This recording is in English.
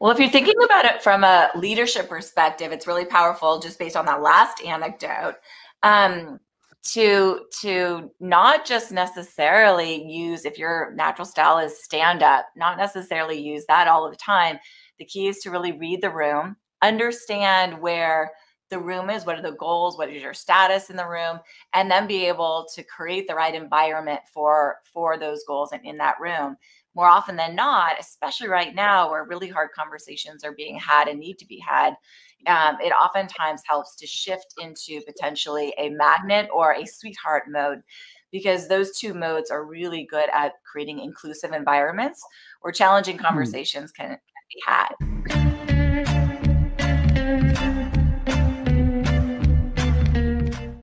Well, if you're thinking about it from a leadership perspective, it's really powerful just based on that last anecdote. Um, to to not just necessarily use if your natural style is stand up not necessarily use that all of the time the key is to really read the room understand where the room is what are the goals what is your status in the room and then be able to create the right environment for for those goals and in that room more often than not especially right now where really hard conversations are being had and need to be had um, it oftentimes helps to shift into potentially a magnet or a sweetheart mode because those two modes are really good at creating inclusive environments where challenging hmm. conversations can, can be had.